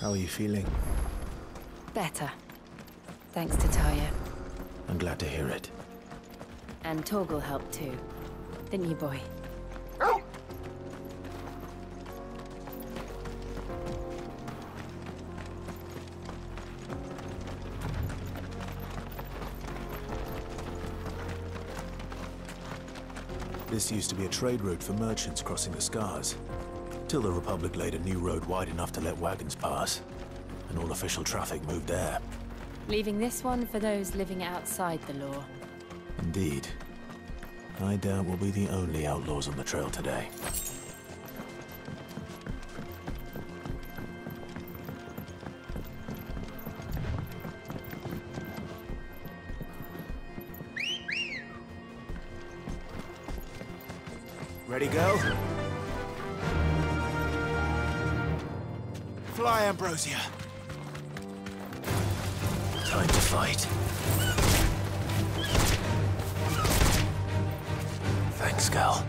How are you feeling? Better. Thanks to Tarja. I'm glad to hear it. And Torgal helped too. Didn't you, boy? This used to be a trade route for merchants crossing the Scars. Till the Republic laid a new road wide enough to let wagons pass. And all official traffic moved there. Leaving this one for those living outside the law. Indeed. I doubt we'll be the only outlaws on the trail today. Ready, go? Fly, Ambrosia. Time to fight. Thanks, Gal.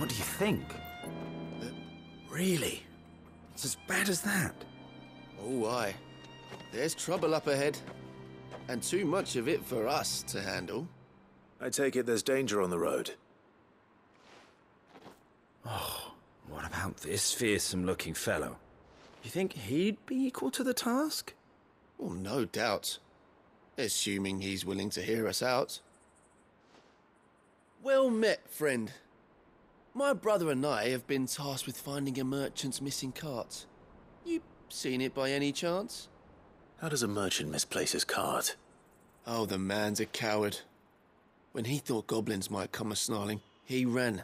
What do you think? Uh, really? It's as bad as that? Oh, aye. There's trouble up ahead. And too much of it for us to handle. I take it there's danger on the road. Oh, what about this fearsome-looking fellow? You think he'd be equal to the task? Well, no doubt. Assuming he's willing to hear us out. Well met, friend. My brother and I have been tasked with finding a merchant's missing cart. You seen it by any chance? How does a merchant misplace his cart? Oh, the man's a coward. When he thought goblins might come a snarling, he ran,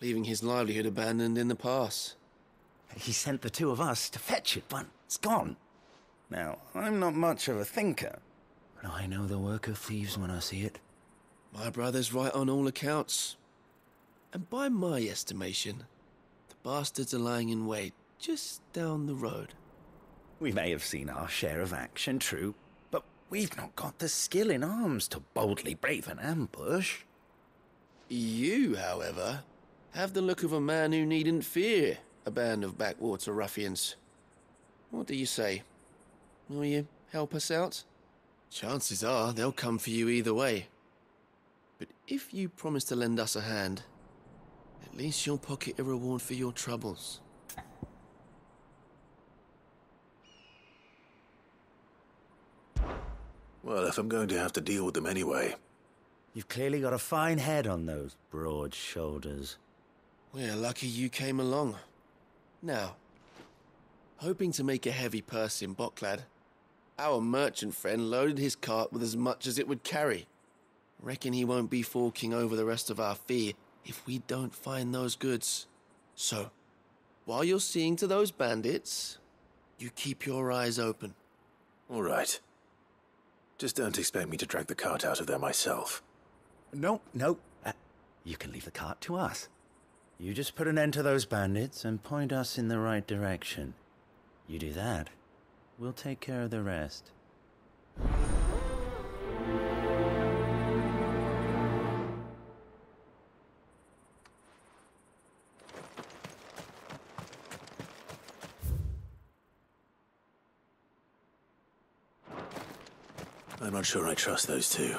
leaving his livelihood abandoned in the pass. He sent the two of us to fetch it, but it's gone. Now, I'm not much of a thinker, but I know the work of thieves when I see it. My brother's right on all accounts. And by my estimation, the bastards are lying in wait just down the road. We may have seen our share of action, true, but we've not got the skill in arms to boldly brave an ambush. You, however, have the look of a man who needn't fear a band of backwater ruffians. What do you say? Will you help us out? Chances are they'll come for you either way. But if you promise to lend us a hand, at least you'll pocket a reward for your troubles. Well, if I'm going to have to deal with them anyway, You've clearly got a fine head on those broad shoulders. We're lucky you came along. Now, hoping to make a heavy purse in Boklad, our merchant friend loaded his cart with as much as it would carry. Reckon he won't be forking over the rest of our fee if we don't find those goods. So, while you're seeing to those bandits, you keep your eyes open. all right. Just don't expect me to drag the cart out of there myself. No, no. Uh, you can leave the cart to us. You just put an end to those bandits and point us in the right direction. You do that, we'll take care of the rest. Not sure I trust those two.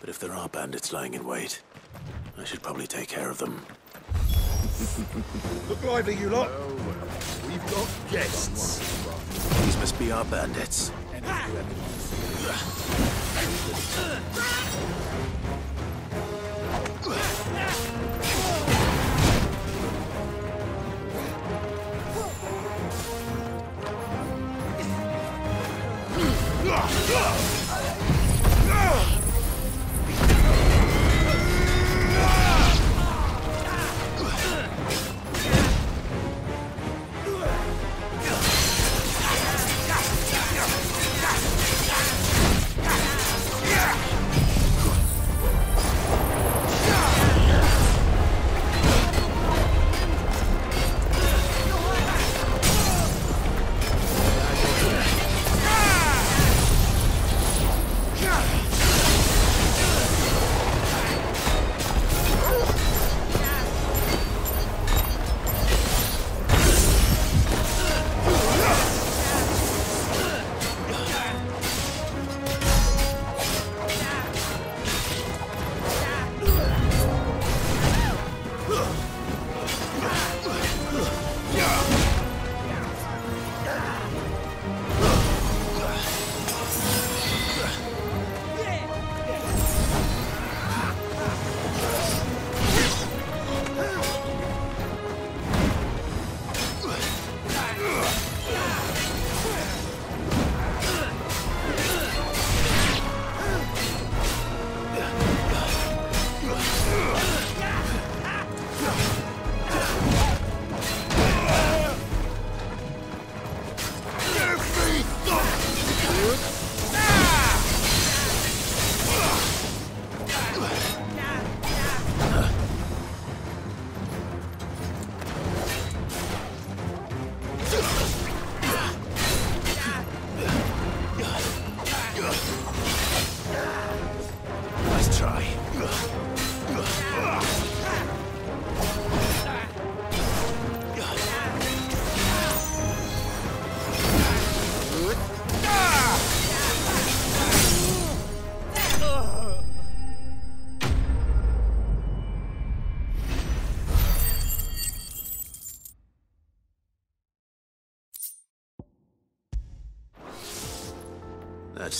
But if there are bandits lying in wait, I should probably take care of them. Look lively, you lot. We've got guests. These must be our bandits.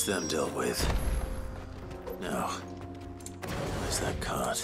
Them dealt with. Now, where's that cart?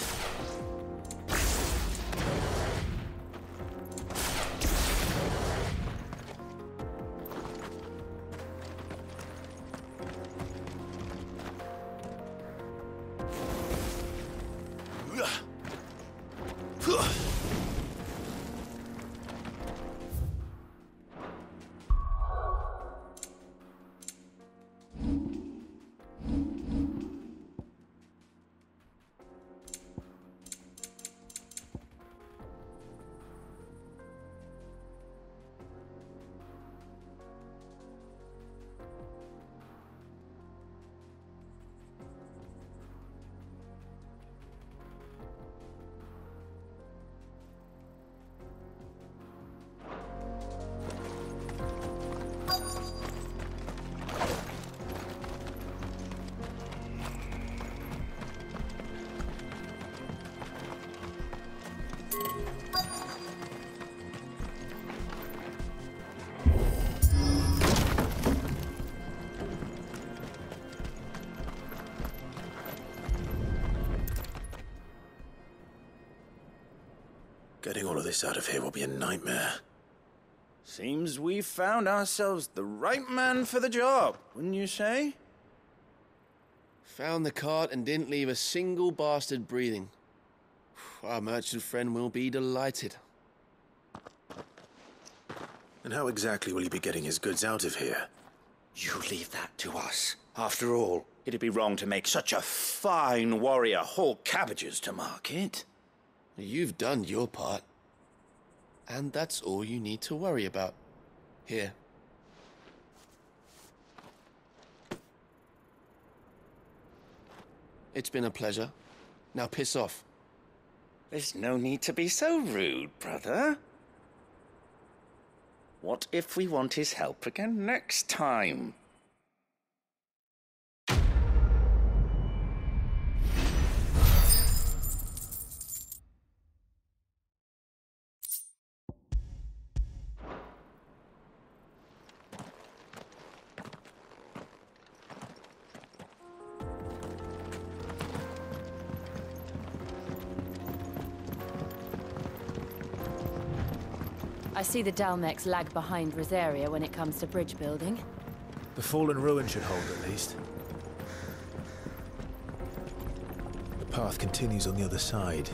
Getting all of this out of here will be a nightmare. Seems we found ourselves the right man for the job, wouldn't you say? Found the cart and didn't leave a single bastard breathing. Our merchant friend will be delighted. And how exactly will he be getting his goods out of here? You leave that to us. After all, it'd be wrong to make such a fine warrior haul cabbages to market. You've done your part. And that's all you need to worry about. Here. It's been a pleasure. Now piss off. There's no need to be so rude, brother. What if we want his help again next time? I see the Dalmex lag behind Rosaria when it comes to bridge building. The fallen ruin should hold at least. The path continues on the other side.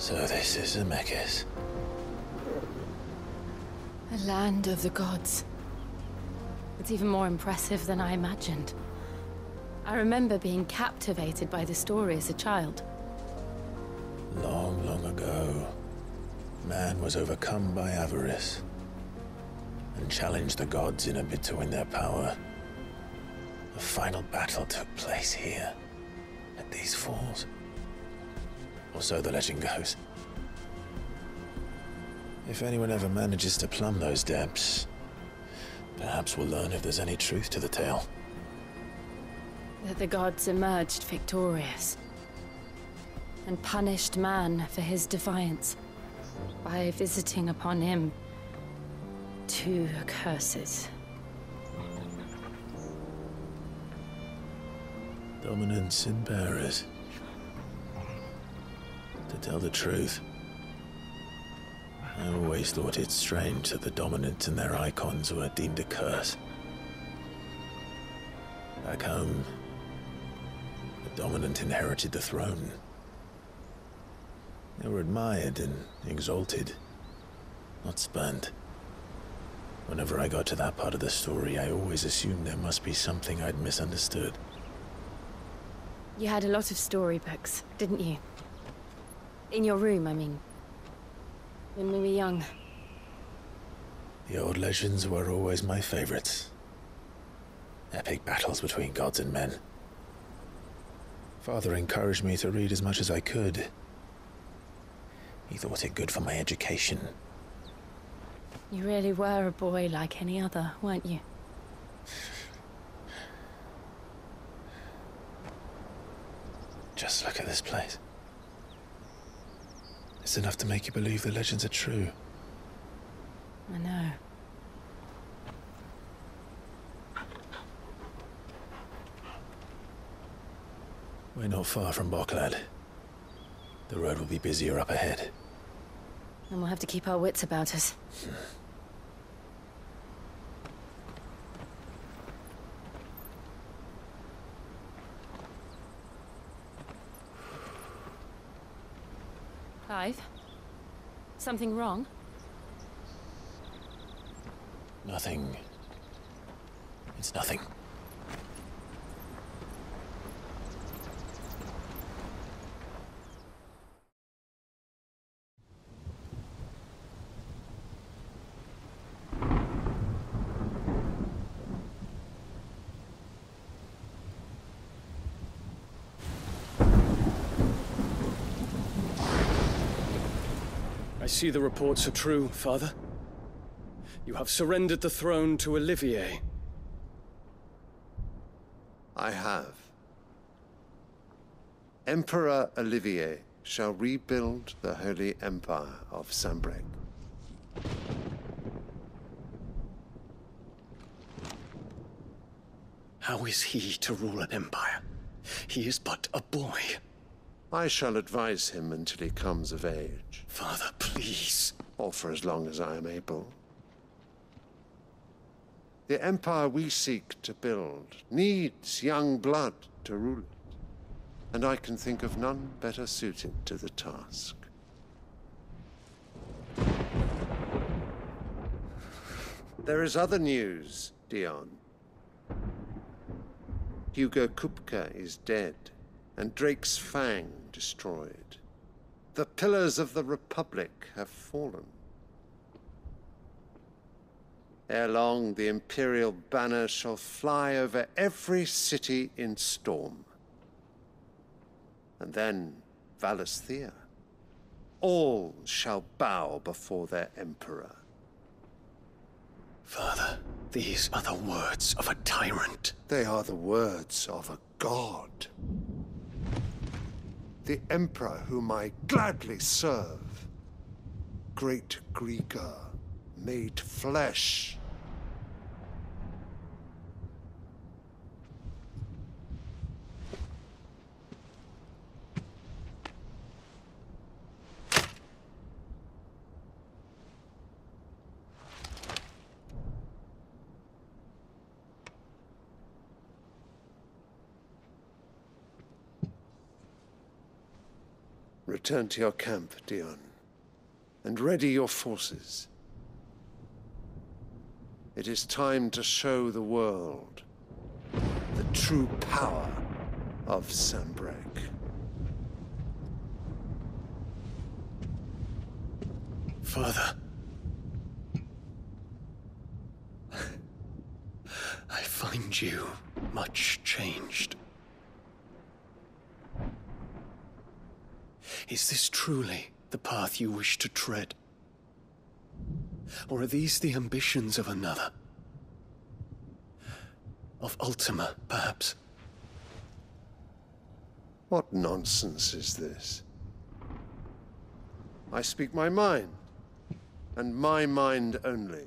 So this is Dzemekys. A land of the gods. It's even more impressive than I imagined. I remember being captivated by the story as a child. Long, long ago, man was overcome by avarice and challenged the gods in a bid to win their power. The final battle took place here, at these falls. Or so the legend goes. If anyone ever manages to plumb those depths, Perhaps we'll learn if there's any truth to the tale. That the gods emerged victorious and punished man for his defiance by visiting upon him two curses. Dominants in bearers. Tell the truth, I always thought it strange that the dominants and their icons were deemed a curse. Back home, the dominant inherited the throne. They were admired and exalted, not spurned. Whenever I got to that part of the story, I always assumed there must be something I'd misunderstood. You had a lot of storybooks, didn't you? In your room, I mean. When we were young. The old legends were always my favorites. Epic battles between gods and men. Father encouraged me to read as much as I could. He thought it good for my education. You really were a boy like any other, weren't you? Just look at this place. It's enough to make you believe the legends are true. I know. We're not far from Boklad. The road will be busier up ahead. And we'll have to keep our wits about us. Something wrong? Nothing. It's nothing. See the reports are true, Father. You have surrendered the throne to Olivier. I have. Emperor Olivier shall rebuild the Holy Empire of Sanbreque. How is he to rule an empire? He is but a boy. I shall advise him until he comes of age, Father, please. or for as long as I am able. The empire we seek to build needs young blood to rule it, and I can think of none better suited to the task. There is other news, Dion. Hugo Kupka is dead, and Drake's Fang destroyed. The pillars of the Republic have fallen. Ere long, the Imperial banner shall fly over every city in storm. And then Valisthea. All shall bow before their Emperor. Father, these are the words of a tyrant. They are the words of a god. The Emperor whom I gladly serve. Great Greagor, made flesh. Return to your camp, Dion, and ready your forces. It is time to show the world the true power of Sanbreque. Father. I find you much changed. Is this truly the path you wish to tread? Or are these the ambitions of another? Of Ultima, perhaps. What nonsense is this? I speak my mind, and my mind only.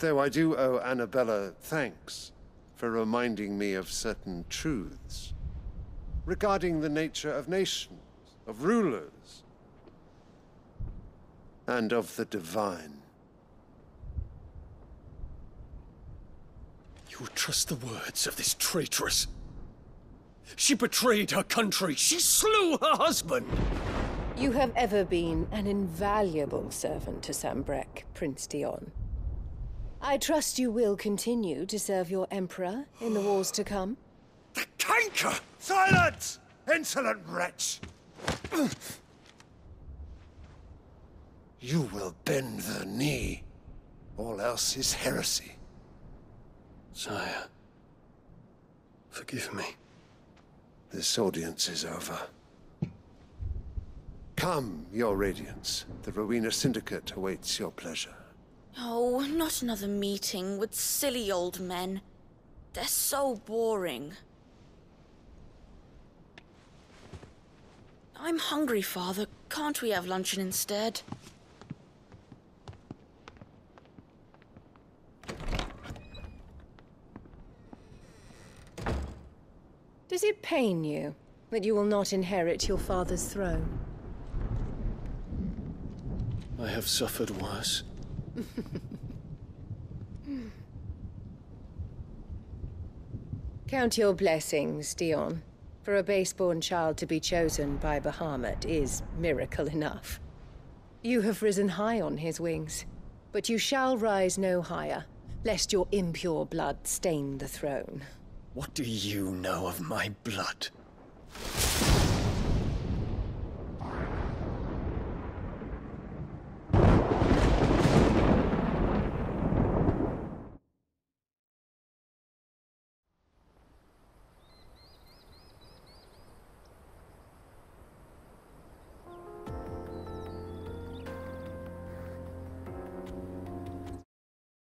Though I do owe Anabella thanks for reminding me of certain truths regarding the nature of nations, of rulers, and of the divine. You would trust the words of this traitress? She betrayed her country. She slew her husband. You have ever been an invaluable servant to Sanbreque, Prince Dion. I trust you will continue to serve your Emperor in the wars to come. The canker! Silence! Insolent wretch! You will bend the knee. All else is heresy. Sire, forgive me. This audience is over. Come, your radiance. The Rowena Syndicate awaits your pleasure. Oh, not another meeting with silly old men. They're so boring. I'm hungry, Father. Can't we have luncheon instead? Does it pain you that you will not inherit your father's throne? I have suffered worse. Count your blessings, Dion. For a base-born child to be chosen by Bahamut is miracle enough. You have risen high on his wings, but you shall rise no higher, lest your impure blood stain the throne. What do you know of my blood?